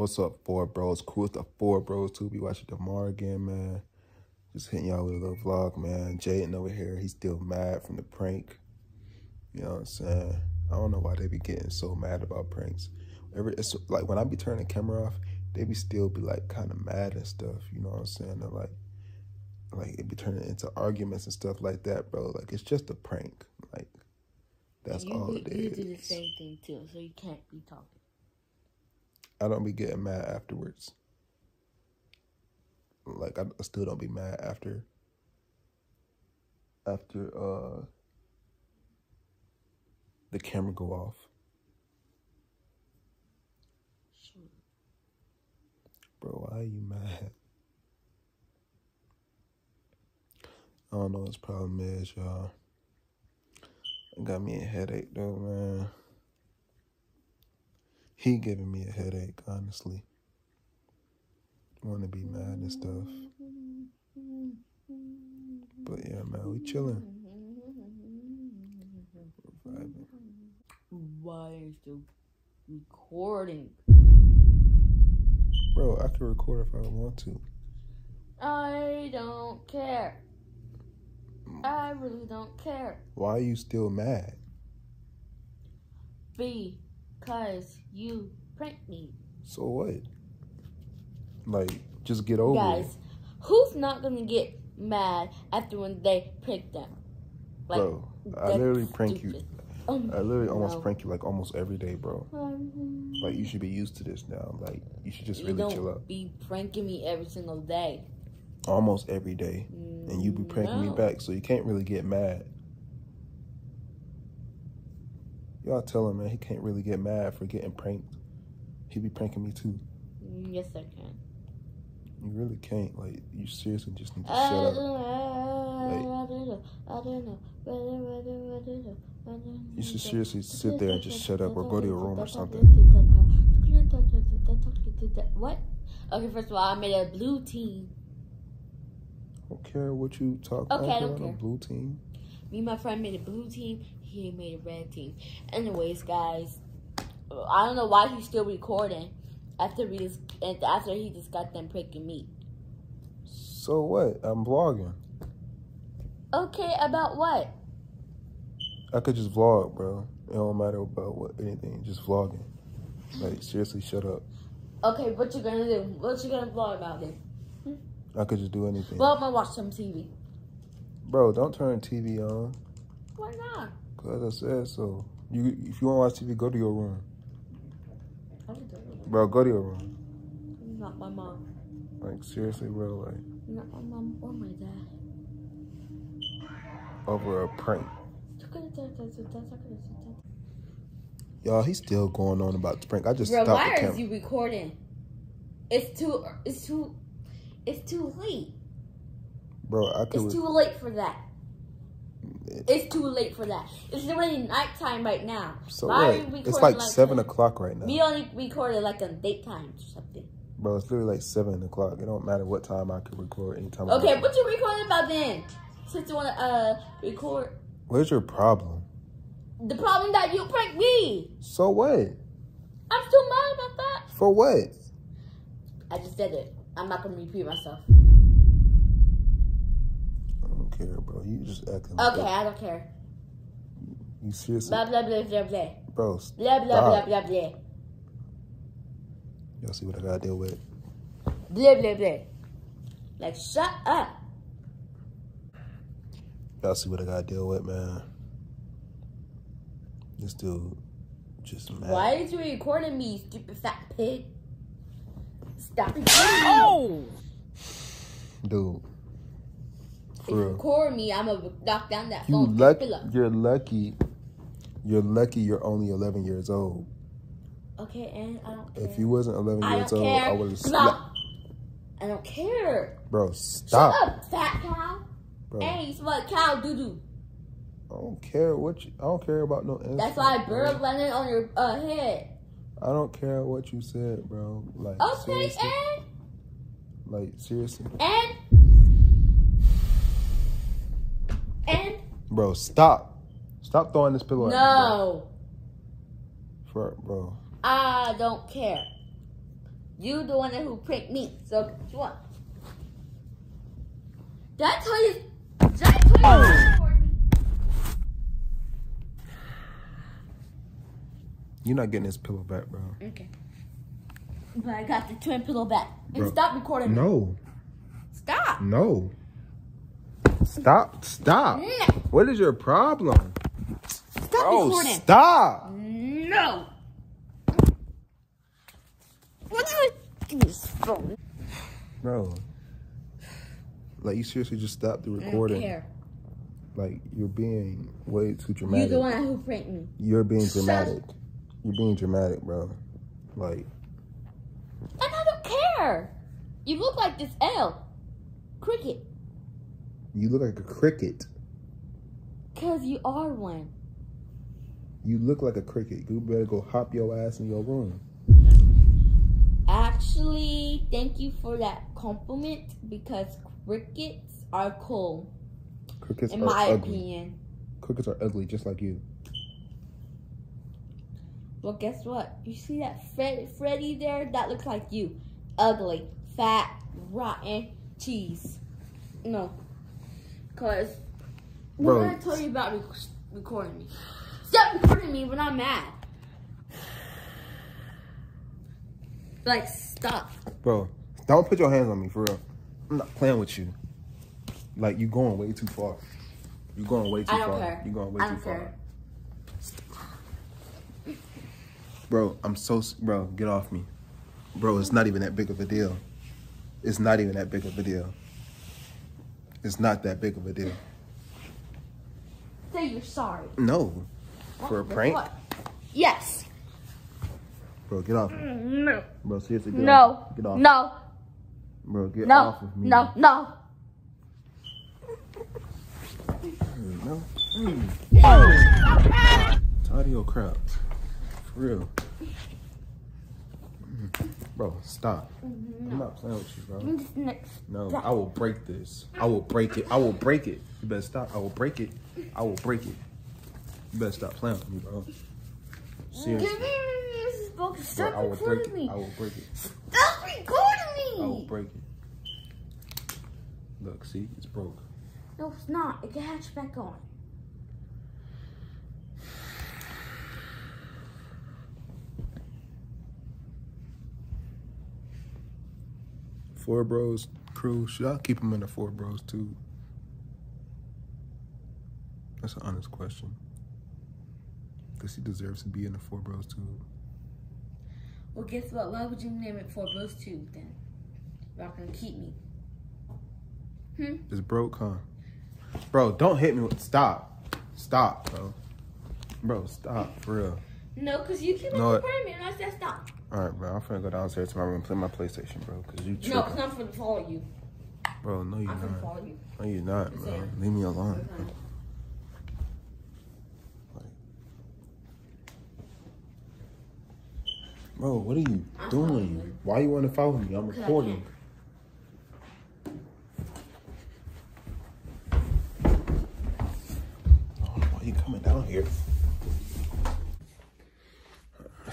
What's up, four bros? Cool with the four bros too. Be watching tomorrow again, man. Just hitting y'all with a little vlog, man. Jaden over here, he's still mad from the prank. You know what I'm saying? I don't know why they be getting so mad about pranks. Every it's like when I be turning the camera off, they be still be like kind of mad and stuff. You know what I'm saying? They're like, like it be turning into arguments and stuff like that, bro. Like it's just a prank. Like that's all it you do the same thing too, so you can't be talking. I don't be getting mad afterwards. Like I, still don't be mad after after uh the camera go off. Bro, why are you mad? I don't know what his problem is, y'all. It got me a headache though, man. He giving me a headache, honestly. Want to be mad and stuff. But yeah, man, we chilling. We're vibing. Why is the recording? Bro, I can record if I want to. I don't care. I really don't care. Why are you still mad? Because you pranked me. So what? Like, just get over Guys, it. who's not gonna get mad after when they prank them? Bro, I literally prank you. stupid. Um, I literally almost no. prank you like almost every day, bro. um, Like you should be used to this now. Like you should just you really chill out. be pranking me every single day. Almost every day. And you be pranking me back, so you can't really get mad. Y'all tell him, man, he can't really get mad for getting pranked. He be pranking me too. Yes, I can. You really can't. Like, you seriously just need to I shut up. I don't. I don't. I don't. I don't. I don't know. You should seriously sit there and just shut up or go to your room or something. What? Okay, first of all, I made a blue team. I don't care what you talk Okay, I about. don't on care. a blue team. Me and my friend made a blue team. He made a red team. Anyways, guys, I don't know why he's still recording after we just after he just got them pranking me. So what? I'm vlogging. Okay, about what? I could just vlog, bro. It don't matter about what anything. Just vlogging. Like seriously, shut up. Okay, what you gonna do? What you gonna vlog about then? I could just do anything. Well, I'm gonna watch some TV. Bro, don't turn the TV on. Why not? Cause I said so. You, if you want to watch TV, go to your room, bro. Go to your room. Not my mom. Like seriously, bro. Like Not my mom or my dad. over a prank. Y'all, he's still going on about the prank. I just Bro, stopped why the are camera. you recording? It's too. It's too. It's too late. Bro, I could. It's too late for that. It's too late for that. It's already nighttime right now. so why what? It's like, like seven o'clock right now. We only recorded like on daytime or something. Bro, it's literally like seven o'clock. It don't matter what time I could record. Anytime. Okay, what you recording about then? Since you wanna uh record Where's your problem? the problem that you pranked me. So what? I'm still mad about that. For what? I just said it. I'm not gonna repeat myself. I don't care, bro. You just acting. Okay, that. I don't care. You seriously, Blah blah blah blah blah. bro? stop. Blah blah blah blah blah. Y'all see what I gotta deal with? Blah blah blah. Like shut up. Y'all see what I gotta deal with, man? This dude just mad. Why is you recording me, stupid fat pig? Stop recording me. Oh! Dude. If you record me, I'm gonna knock down that You phone. lucky. You're lucky. You're lucky. You're only 11 years old. Okay, and I don't care. If you wasn't 11 I years old, care. I would have slapped. I don't care. Bro, stop. Shut up, fat cow. Bro, Hey, you smell like cow doo doo. I don't care what you. I don't care about no. That's why bro. bird landed on your uh, head. I don't care what you said, bro. Like Okay, seriously. and Like seriously, and and bro. Stop. Stop throwing this pillow. at me, bro. no, For bro. I don't care. You the one that who pranked me. So what you want? Did I tell you? Did I tell you? Oh. to record me? You're not getting this pillow back, bro. Okay. But I got the twin pillow back. And Bro, stop recording. me. No, Stop. no. Stop, stop. What is your problem? Stop Bro, recording. stop. No. What do I do this phone? Bro. Like, you seriously just stopped the recording. I don't care. Like, you're being way too dramatic. You dramatic. the one who pranked me. You're being Shut- dramatic. You're being dramatic, bro. Like, And I don't care. You look like this L. Cricket. You look like a cricket. Because you are one. You look like a cricket. You better go hop your ass in your room. Actually, thank you for that compliment because crickets are cool, Crickets in are my ugly. opinion. Crickets are ugly, just like you. Well, guess what? You see that Fred, Freddy there? That looks like you. Ugly, fat, rotten cheese. No. Because what did I tell you about rec- recording me? Stop recording me when I'm mad. Like, stop. Bro, don't put your hands on me, for real. I'm not playing with you. Like, you going way too far. You going way too I don't far. care. You going way I too don't far. care. Bro, I'm so bro. Get off me, bro. It's not even that big of a deal. It's not even that big of a deal. It's not that big of a deal. Say you're sorry. No, for a prank, what? Yes. bro. Get off No. bro. Seriously, get No. off. Get off, No. bro. Get No. off of me. No. No. no. Mm. Tired of your crap, for real. Bro, stop. Mm-hmm. I'm not playing with you, bro. Next. No, I will break this. I will break it. I will break it. You better stop. I will break it. I will break it. You better stop playing with me, bro. Seriously. Give me this book. Bro, Stop I will break recording it. me. I will break it. Stop recording me. I will break it. Look, see, it's broke. No, it's not. It can hatch back on. Four Bros crew. Should I keep him in the Four Bros too? That's an honest question. Does he deserves to be in the Four Bros too? Well, guess what? Why would you name it for Bros too then? Not gonna keep me. Hmm? It's broke, huh? Bro, don't hit me. with Stop. Stop, bro. Bro, stop. For real. No, because you keep No, it- me and I said stop. All right, bro. I'm finna go downstairs to my room and play my PlayStation, bro. Cause you No, tripping, because I'm gonna follow you. bro. No, you're I'm not. follow you. No, you're not, bro. Leave me alone. bro. Bro, what are you I'm doing? Why you want to follow me? I'm recording.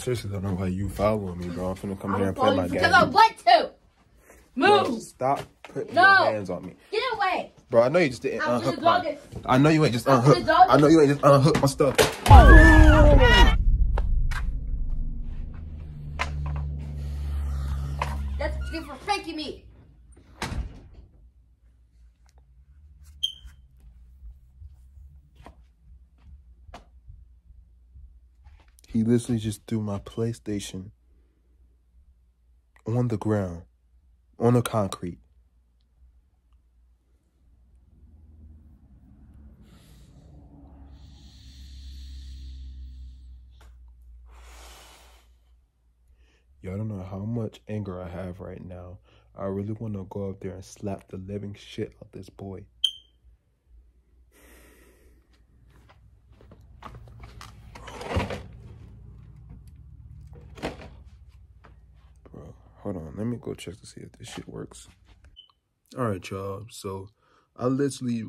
Seriously don't know why you following me, bro. I'm finna come here I'm and play my game. because I want to. Bro, Move. stop putting No. your hands on me. Get away. Bro, I know you just didn't I'm unhook my... I know you ain't just unhook. I know you ain't just unhook my stuff. That's what you get for pranking me. He literally just threw my PlayStation on the ground, on the concrete. Y'all don't know how much anger I have right now. I really want to go up there and slap the living shit out this boy. Hold on, let me go check to see if this shit works. All right, y'all. So I literally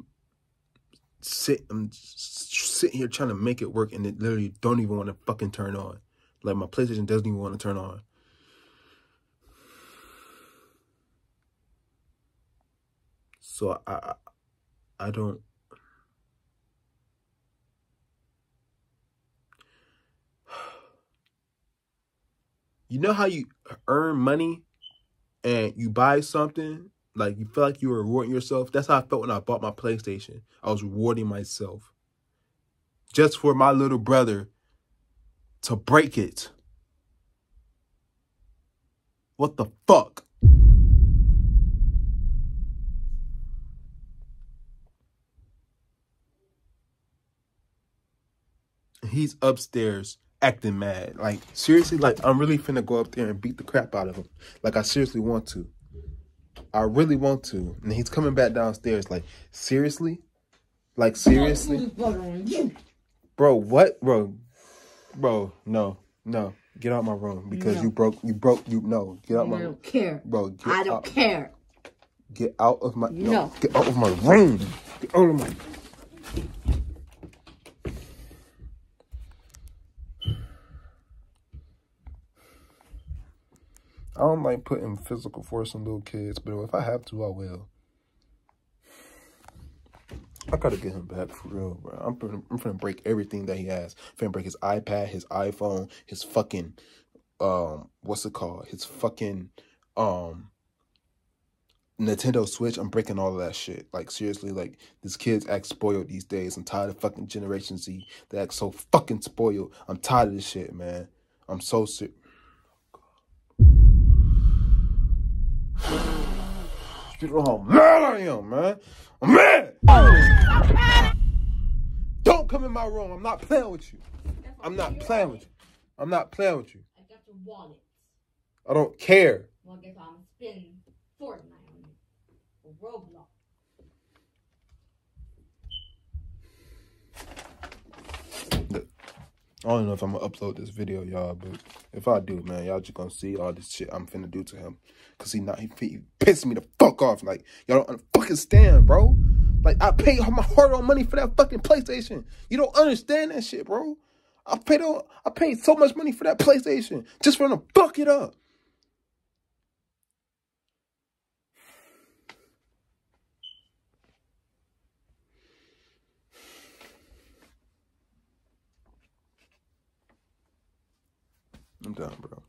sit, I'm sitting here trying to make it work, and it literally don't even want to fucking turn on. Like my PlayStation doesn't even want to turn on. So I, I, I don't You know how you earn money and you buy something like you feel like you were rewarding yourself. That's how I felt when I bought my PlayStation. I was rewarding myself just for my little brother to break it. What the fuck? He's upstairs acting mad. Like, seriously, like, I'm really finna go up there and beat the crap out of him. Like, I seriously want to. I really want to. And he's coming back downstairs. Like, seriously? Like, seriously? Bro, what? Bro, bro, no, no. Get out my room because No. you broke, you broke, you, no. Get out I my I don't care. Bro, get I don't out, care. get out of my, no. No. Get out of my room. Get out of my. I don't like putting physical force on little kids, but if I have to, I will. I gotta get him back for real, bro. I'm gonna, I'm gonna break everything that he has. I'm gonna break his iPad, his iPhone, his fucking, um, what's it called? His fucking, um, Nintendo Switch. I'm breaking all of that shit. Like seriously, like these kids act spoiled these days. I'm tired of fucking Generation Z. They act so fucking spoiled. I'm tired of this shit, man. I'm so sick. You know how mad I am, man. I'm mad. Don't come in my room. I'm not playing with you. I'm not playing with you. I'm not playing with you. I got your wallet. I don't care. Well, I guess I'm spending Fortnite on. Or Roblox. I don't know if I'm gonna upload this video, y'all, but if I do, man, y'all just gonna see all this shit I'm finna do to him. Cause he not he, he pissed me the fuck off. Like, y'all don't fucking stand, bro. Like I paid my hard earned money for that fucking PlayStation. You don't understand that shit, bro. I paid all, I paid so much money for that PlayStation just for him to fuck it up. I'm done, bro.